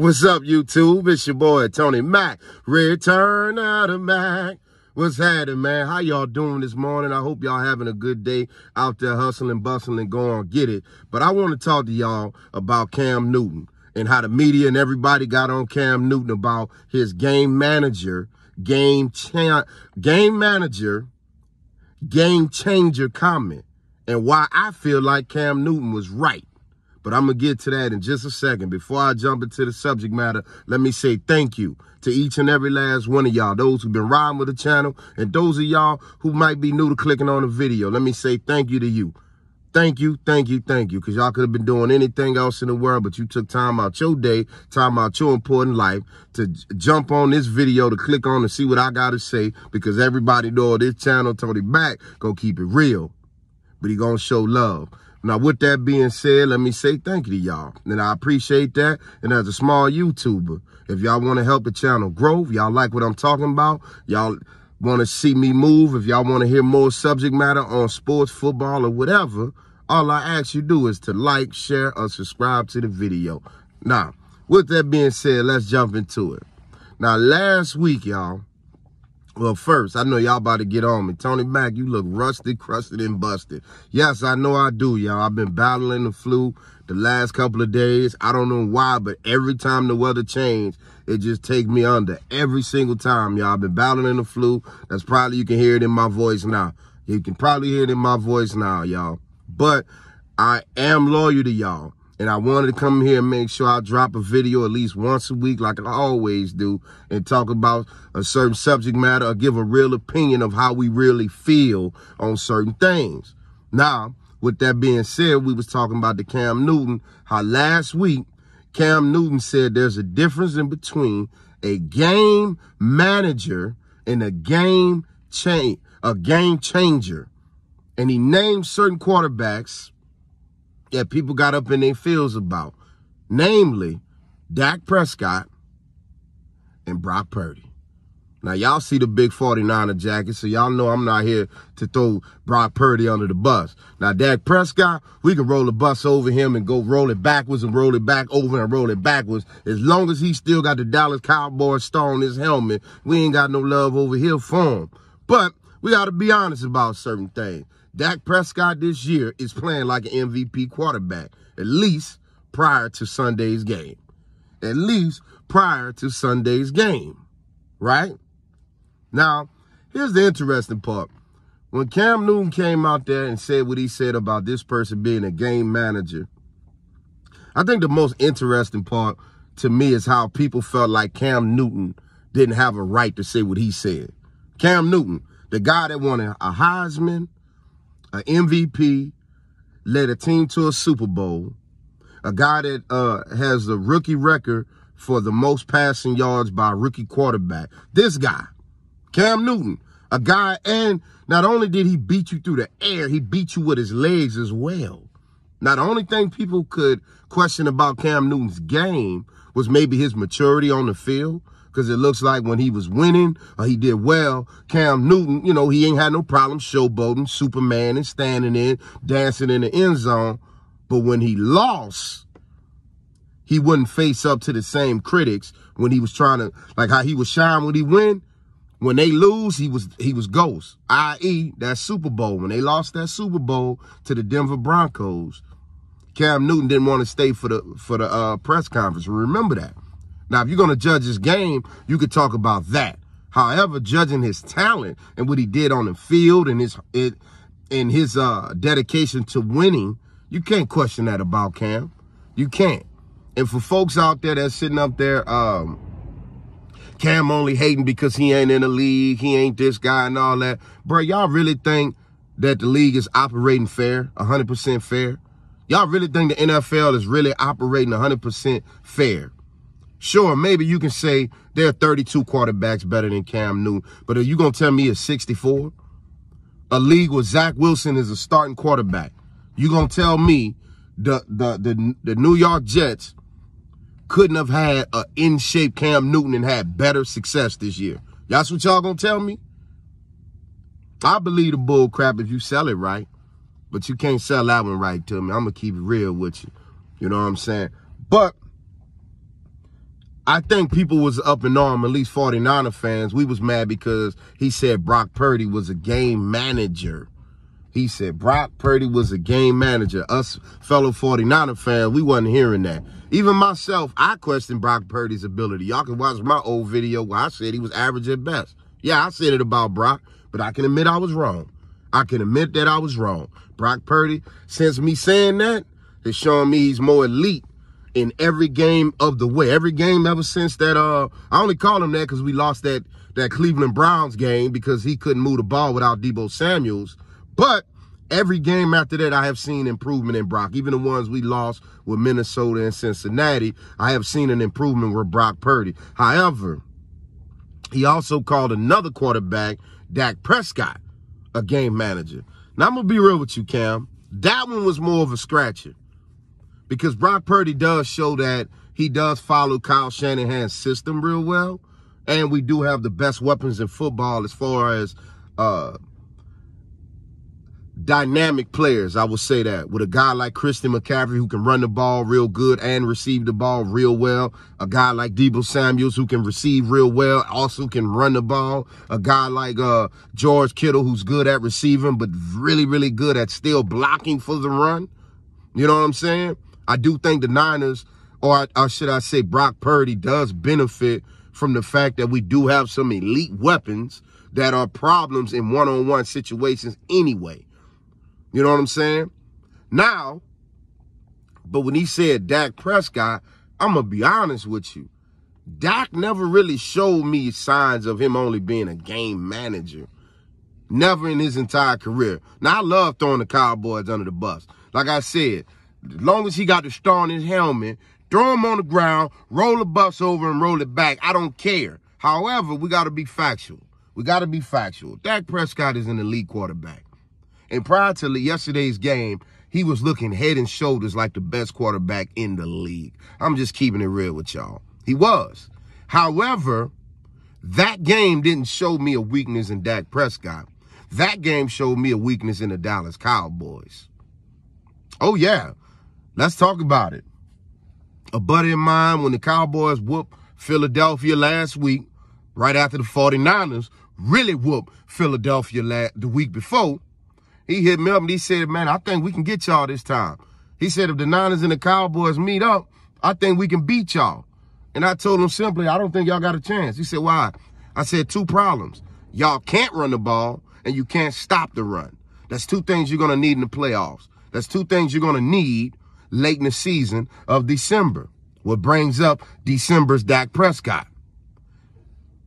What's up, YouTube? It's your boy, Tony Mack. Return out of Mac. What's happening, man? How y'all doing this morning? I hope y'all having a good day out there hustling, bustling, going get it. But I want to talk to y'all about Cam Newton and how the media and everybody got on Cam Newton about his game manager, game cha- game manager, game changer comment and why I feel like Cam Newton was right. But I'm going to get to that in just a second. Before I jump into the subject matter, let me say thank you to each and every last one of y'all, those who've been riding with the channel, and those of y'all who might be new to clicking on the video. Let me say thank you to you. Thank you, thank you, thank you, because y'all could have been doing anything else in the world, but you took time out your day, time out your important life to jump on this video to click on and see what I got to say, because everybody know this channel, Tony Mack, gonna keep it real, but he gonna show love. Now, with that being said, let me say thank you to y'all. And I appreciate that. And as a small YouTuber, if y'all want to help the channel grow, y'all like what I'm talking about, y'all want to see me move, if y'all want to hear more subject matter on sports, football, or whatever, all I ask you do is to like, share, or subscribe to the video. Now, with that being said, let's jump into it. Now, last week, y'all, well, first, I know y'all about to get on me. Tony Mack, you look rusty, crusted, and busted. Yes, I know I do, y'all. I've been battling the flu the last couple of days. I don't know why, but every time the weather changed, it just take me under. Every single time, y'all. I've been battling the flu. That's probably, you can hear it in my voice now. You can probably hear it in my voice now, y'all. But I am loyal to y'all. And I wanted to come here and make sure I drop a video at least once a week like I always do and talk about a certain subject matter or give a real opinion of how we really feel on certain things. Now, with that being said, we was talking about the Cam Newton, how last week Cam Newton said there's a difference in between a game manager and a game change, a game changer. And he named certain quarterbacks that people got up in their fields about, namely Dak Prescott and Brock Purdy. Now, y'all see the big 49er jacket, so y'all know I'm not here to throw Brock Purdy under the bus. Now, Dak Prescott, we can roll the bus over him and go roll it backwards and roll it back over and roll it backwards. As long as he still got the Dallas Cowboys star on his helmet, we ain't got no love over here for him. But we got to be honest about certain things. Dak Prescott this year is playing like an MVP quarterback, at least prior to Sunday's game. At least prior to Sunday's game, right? Now, here's the interesting part. When Cam Newton came out there and said what he said about this person being a game manager, I think the most interesting part to me is how people felt like Cam Newton didn't have a right to say what he said. Cam Newton, the guy that won a Heisman, an MVP, led a team to a Super Bowl, a guy that uh, has the rookie record for the most passing yards by a rookie quarterback. This guy, Cam Newton, a guy, and not only did he beat you through the air, he beat you with his legs as well. Now, the only thing people could question about Cam Newton's game was maybe his maturity on the field because it looks like when he was winning or he did well, Cam Newton, you know, he ain't had no problem showboating, Superman and standing in, dancing in the end zone. But when he lost, he wouldn't face up to the same critics when he was trying to, like how he was shine when he win. When they lose, he was he was ghost, i.e. that Super Bowl. When they lost that Super Bowl to the Denver Broncos, Cam Newton didn't want to stay for the for the uh, press conference. Remember that. Now, if you're going to judge his game, you could talk about that. However, judging his talent and what he did on the field and his it and his uh, dedication to winning, you can't question that about Cam. You can't. And for folks out there that's sitting up there, um, Cam only hating because he ain't in the league, he ain't this guy and all that. Bro, y'all really think that the league is operating fair, 100% fair? Y'all really think the NFL is really operating 100% fair? Sure, maybe you can say there are 32 quarterbacks better than Cam Newton, but are you going to tell me it's 64? A league where Zach Wilson is a starting quarterback. You going to tell me the, the, the, the New York Jets couldn't have had an in-shape Cam Newton and had better success this year? That's what y'all going to tell me? I believe the bull crap if you sell it right, but you can't sell that one right to me. I'm going to keep it real with you. You know what I'm saying? But I think people was up in arm, at least 49er fans. We was mad because he said Brock Purdy was a game manager. He said Brock Purdy was a game manager. Us fellow 49er fans, we wasn't hearing that. Even myself, I questioned Brock Purdy's ability. Y'all can watch my old video where I said he was average at best. Yeah, I said it about Brock, but I can admit I was wrong. I can admit that I was wrong. Brock Purdy, since me saying that, is showing me he's more elite in every game of the way. Every game ever since that, uh, I only call him that because we lost that, that Cleveland Browns game because he couldn't move the ball without Deebo Samuels. But every game after that, I have seen improvement in Brock. Even the ones we lost with Minnesota and Cincinnati, I have seen an improvement with Brock Purdy. However, he also called another quarterback, Dak Prescott, a game manager. Now, I'm to be real with you, Cam. That one was more of a scratcher because Brock Purdy does show that he does follow Kyle Shanahan's system real well. And we do have the best weapons in football as far as uh, dynamic players, I would say that. With a guy like Christian McCaffrey who can run the ball real good and receive the ball real well. A guy like Deebo Samuels who can receive real well, also can run the ball. A guy like uh, George Kittle who's good at receiving but really, really good at still blocking for the run. You know what I'm saying? I do think the Niners, or, or should I say Brock Purdy, does benefit from the fact that we do have some elite weapons that are problems in one-on-one situations anyway. You know what I'm saying? Now, but when he said Dak Prescott, I'm going to be honest with you. Dak never really showed me signs of him only being a game manager. Never in his entire career. Now, I love throwing the Cowboys under the bus. Like I said, as long as he got the star on his helmet, throw him on the ground, roll the bus over and roll it back. I don't care. However, we got to be factual. We got to be factual. Dak Prescott is an elite quarterback. And prior to yesterday's game, he was looking head and shoulders like the best quarterback in the league. I'm just keeping it real with y'all. He was. However, that game didn't show me a weakness in Dak Prescott. That game showed me a weakness in the Dallas Cowboys. Oh, yeah. Let's talk about it. A buddy of mine, when the Cowboys whooped Philadelphia last week, right after the 49ers really whooped Philadelphia the week before, he hit me up and he said, man, I think we can get y'all this time. He said, if the Niners and the Cowboys meet up, I think we can beat y'all. And I told him simply, I don't think y'all got a chance. He said, why? I said, two problems. Y'all can't run the ball and you can't stop the run. That's two things you're going to need in the playoffs. That's two things you're going to need late in the season of December. What brings up December's Dak Prescott.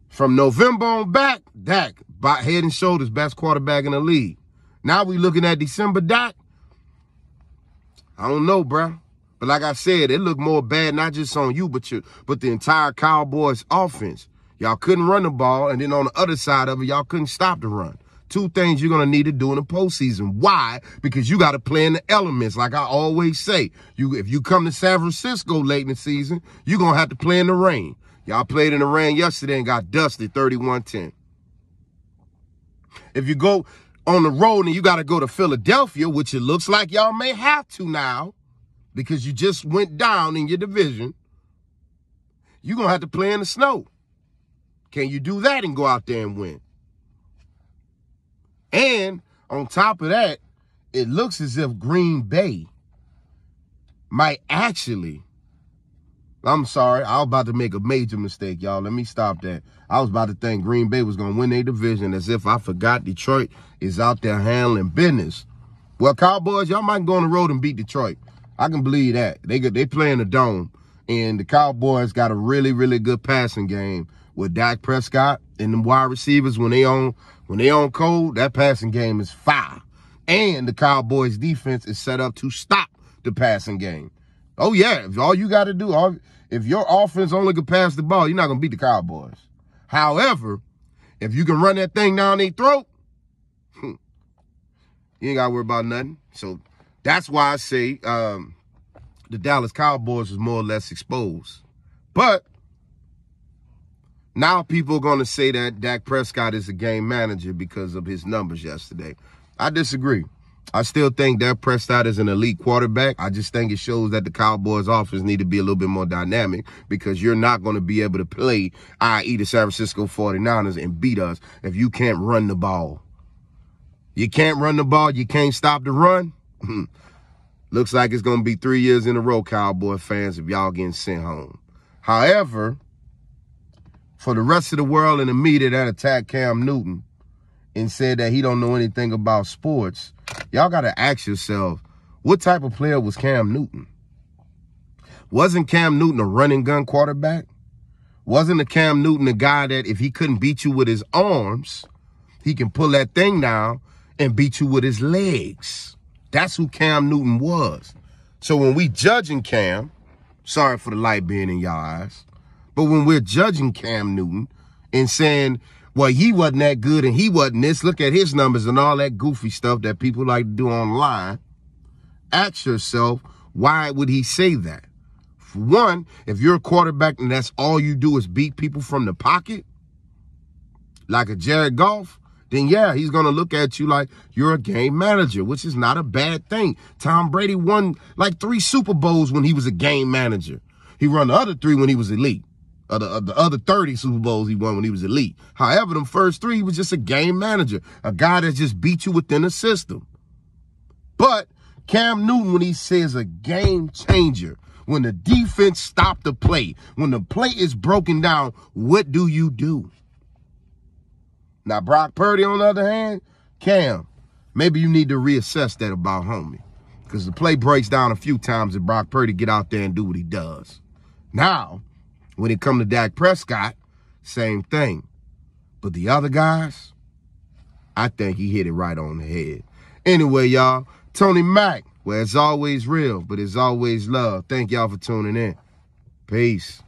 From November on back, Dak, by head and shoulders, best quarterback in the league. Now we looking at December dot. I don't know, bro. But like I said, it looked more bad, not just on you, but you, but the entire Cowboys offense. Y'all couldn't run the ball, and then on the other side of it, y'all couldn't stop the run. Two things you're gonna need to do in the postseason. Why? Because you got to play in the elements. Like I always say, you if you come to San Francisco late in the season, you're gonna have to play in the rain. Y'all played in the rain yesterday and got dusted 31-10. If you go, on the road and you got to go to Philadelphia, which it looks like y'all may have to now because you just went down in your division, you're going to have to play in the snow. Can you do that and go out there and win? And on top of that, it looks as if Green Bay might actually I'm sorry. I was about to make a major mistake, y'all. Let me stop that. I was about to think Green Bay was going to win their division as if I forgot Detroit is out there handling business. Well, Cowboys, y'all might go on the road and beat Detroit. I can believe that. They they play in the dome. And the Cowboys got a really, really good passing game with Dak Prescott and the wide receivers when they on when they on cold, that passing game is fire. And the Cowboys defense is set up to stop the passing game. Oh yeah, if all you got to do, all, if your offense only can pass the ball, you're not gonna beat the Cowboys. However, if you can run that thing down their throat, hmm, you ain't gotta worry about nothing. So that's why I say um, the Dallas Cowboys is more or less exposed. But now people are gonna say that Dak Prescott is a game manager because of his numbers yesterday. I disagree. I still think Dak Prescott is an elite quarterback. I just think it shows that the Cowboys offense need to be a little bit more dynamic because you're not going to be able to play, i.e. the San Francisco 49ers and beat us if you can't run the ball. You can't run the ball. You can't stop the run. Hmm. Looks like it's going to be three years in a row, Cowboy fans, if y'all getting sent home. However, for the rest of the world and the media that attacked Cam Newton and said that he don't know anything about sports, y'all got to ask yourself, what type of player was Cam Newton? Wasn't Cam Newton a running gun quarterback? Wasn't a Cam Newton a guy that if he couldn't beat you with his arms, he can pull that thing down and beat you with his legs? That's who Cam Newton was. So when we judging Cam, sorry for the light being in your eyes, but when we're judging Cam Newton and saying well, he wasn't that good and he wasn't this. Look at his numbers and all that goofy stuff that people like to do online. Ask yourself, why would he say that? For one, if you're a quarterback and that's all you do is beat people from the pocket, like a Jared Goff, then yeah, he's going to look at you like you're a game manager, which is not a bad thing. Tom Brady won like three Super Bowls when he was a game manager. He won the other three when he was elite of the, of the other 30 Super Bowls he won when he was elite. However, them first three, he was just a game manager, a guy that just beat you within the system. But Cam Newton, when he says a game changer, when the defense stopped the play, when the play is broken down, what do you do? Now, Brock Purdy, on the other hand, Cam, maybe you need to reassess that about homie. Because the play breaks down a few times and Brock Purdy get out there and do what he does. Now, when it come to Dak Prescott, same thing. But the other guys, I think he hit it right on the head. Anyway, y'all, Tony Mack, where it's always real, but it's always love. Thank y'all for tuning in. Peace.